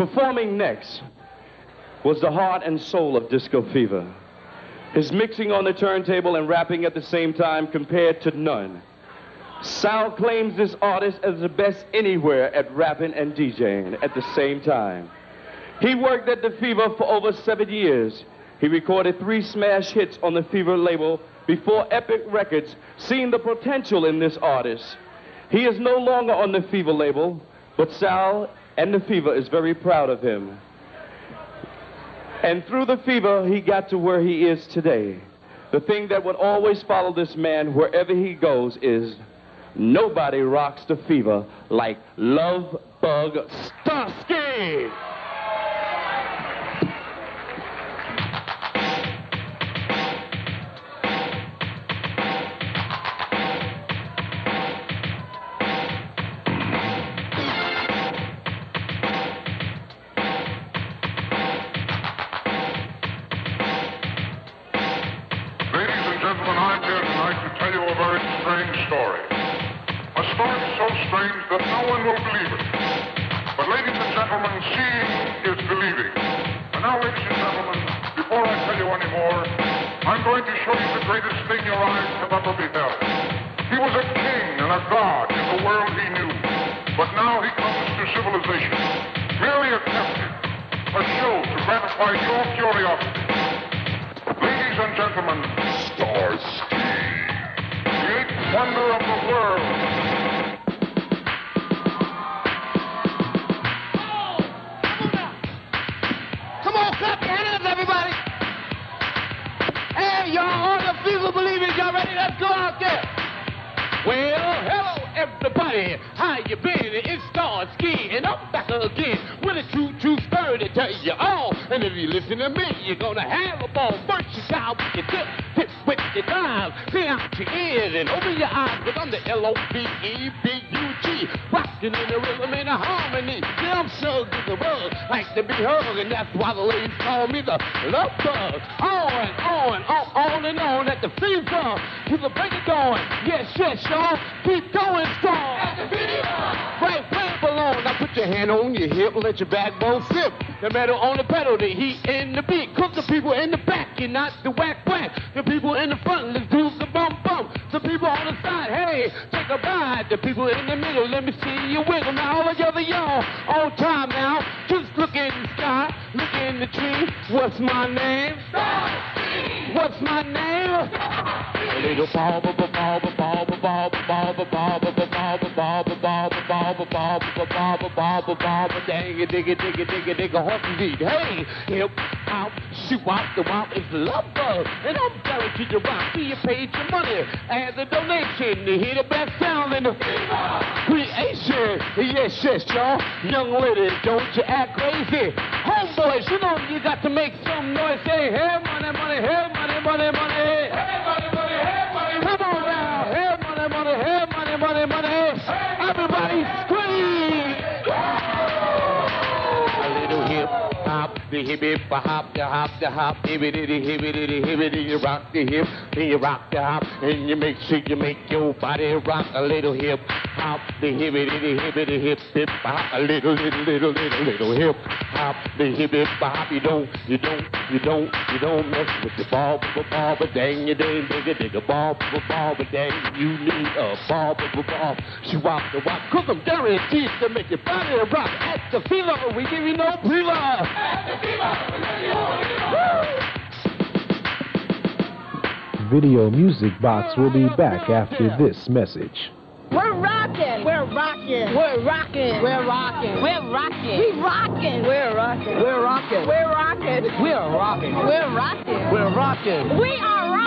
Performing next was the heart and soul of Disco Fever. His mixing on the turntable and rapping at the same time compared to none. Sal claims this artist as the best anywhere at rapping and DJing at the same time. He worked at the Fever for over seven years. He recorded three smash hits on the Fever label before Epic Records seen the potential in this artist. He is no longer on the Fever label, but Sal and the Fever is very proud of him. And through the Fever, he got to where he is today. The thing that would always follow this man wherever he goes is nobody rocks the Fever like Love Bug Starsky. Here to tell you a very strange story. A story so strange that no one will believe it. But ladies and gentlemen, seeing is believing. And now, ladies and gentlemen, before I tell you any more, I'm going to show you the greatest thing your eyes have ever beheld. He was a king and a god in the world he knew. But now he comes to civilization. Merely a captive. A show to gratify your curiosity. Y'all, all the fever believers, y'all ready? Let's go out there. Well, hello, everybody. How you been? It's Starski, and I'm back again with a true, true story to tell you all. And if you listen to me, you're gonna have a ball. First, you shout with your tip, tip with your dive. Clear out your ears and open your eyes, because I'm the L-O-V-E-B-U-G. Rockin' in the rhythm and the harmony. Yeah, I'm good the bug, like to be hugged, and that's why the ladies call me the love bug. On on at the fever, to the break of dawn. Yes, yes, y'all, keep going strong. At the fever. Right, where it belong. Now put your hand on your hip, let your backbone flip. The metal on the pedal, the heat in the beat. Cook the people in the back and not the whack whack. The people in the front, let's do the bump bump. The people on the side, hey, take a ride. The people in the middle, let me see you wiggle. Now all together, y'all, on time now. Just look in the sky, look in the tree. What's my name? What's my name? Little young ladies, don't you act crazy. Homeboys, you know you got to make some noise. Say, hey, money, money, hey, the hip hip hop, the hop, the hop, hibbity hibbity hibbity, hip, rock the hip, then you rock the hop, and you make sure you make your body rock a little hip hop, the hibbity hibbity hip hip hop, a little little little little little hip hop, the hip hip hop. You don't, you don't, you don't, you don't mess with the ball, ball, ball, but dang you dang digga digga ball, ball, ball, but dang you need a ball, ball, ball. She rock the rock, cook 'em guaranteed to make your body rock. At the fever, we give you no fever. At the Video Music Box will be back after this message. We're rocking. We're rocking. We're rocking. We're rocking. We're rocking. We rocking. We're rocking. We're rocking. We're rocking. We're rocking. We're rocking. We're rocking. We are rocking.